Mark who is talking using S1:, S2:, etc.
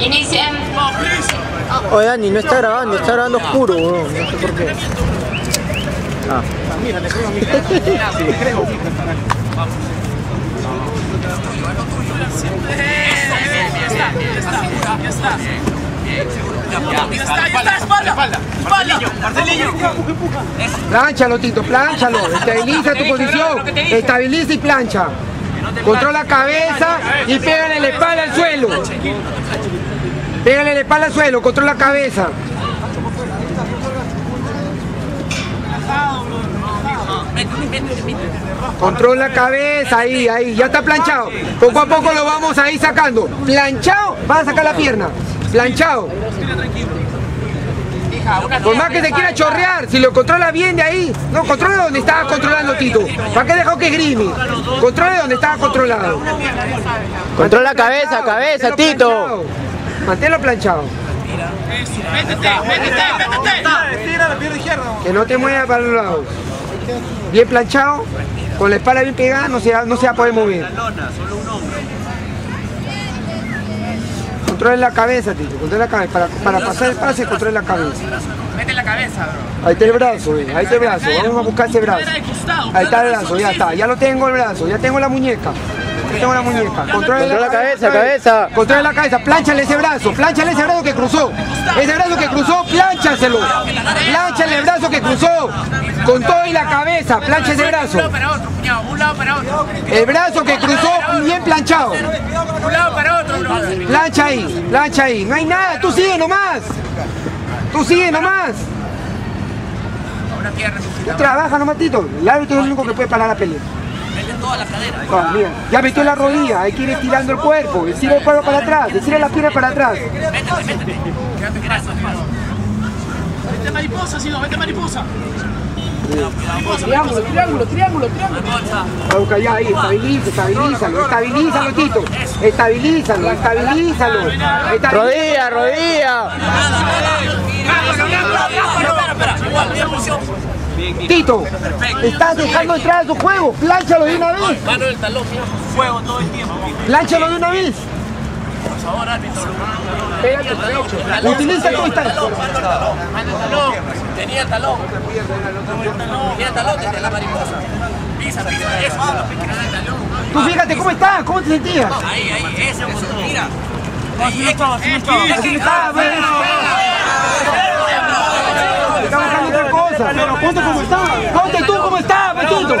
S1: Inicien.
S2: Oye, Dani, no está grabando, está grabando oscuro. No sé por qué. Ah.
S3: Plánchalo, Tito, plánchalo. Estabiliza tu posición. Estabiliza y plancha. Controla cabeza y pégale la espalda al suelo. Pégale la espalda al suelo, controla cabeza. Controla cabeza, ahí, ahí, ya está planchado. Poco a poco lo vamos a ir sacando. Planchado, vas a sacar la pierna. Planchado. Por más que se quiera chorrear, si lo controla bien de ahí, no, controla donde estaba controlando Tito. ¿Para qué dejó que es Grimi? Controla donde estaba controlado.
S2: Controla cabeza, cabeza,
S3: Manténlo
S2: Tito.
S3: planchado. Manténlo planchado. Que no te muevas para los lados. Bien planchado, con la espalda bien pegada, no se, va- no se va a poder mover. Controla la cabeza, Tito, controla la cabeza. Para, para pasar el pase, controla la cabeza.
S4: Mete la cabeza, bro.
S3: Ahí está el brazo, ve, ahí está el brazo, vamos a buscar ese brazo. Ahí está el brazo, ya está, ya lo tengo el brazo, ya tengo la muñeca. Tengo la muñeca. Controla
S2: Controla cabeza, cabeza.
S3: Controla la cabeza, plánchale ese brazo, plánchale ese brazo que cruzó. Ese brazo que cruzó, plánchaselo. Plánchale el brazo que cruzó. Con todo y la cabeza, plancha ese
S4: Un
S3: brazo.
S4: lado para otro, cuñado. Un lado para otro.
S3: El brazo que cruzó, bien planchado.
S4: Un lado para otro, bro.
S3: Plancha ahí, plancha ahí. No hay nada, tú sigue nomás. Tú sigue nomás. Tú trabaja nomás, Tito. El árbitro es el único que puede parar la pelea. Ah, mira, ya metió la rodilla, hay que ir estirando el cuerpo, estira el cuerpo para atrás, estira la pierna para atrás.
S4: Vete mariposa, si no, vete mariposa.
S3: Triángulo, triángulo, triángulo, triángulo. Busca ya ahí, estabiliza, estabilízalo, estabilízalo, Tito. Estabilízalo, estabilízalo. estabilízalo.
S2: Rodilla, rodilla.
S3: Tito, estás dejando entrar a su juego, plánchalo de una vez.
S4: Mano del talón, mira. Fuego todo el tiempo.
S3: Plánchalo de una vez.
S4: Por favor, árbitro.
S3: Pégate. Utiliza todo.
S4: Mano del talón. Tenía talón. Tenía talón desde la mariposa. Pisa, pisa. Eso, pisa el talón.
S3: Tú fíjate cómo estás, cómo te sentías.
S4: Ahí, ahí, ese. Mira. Así no estaba, así no estaba.
S3: Cosa. Pero ponte como está. Ponte tú como está, Petito.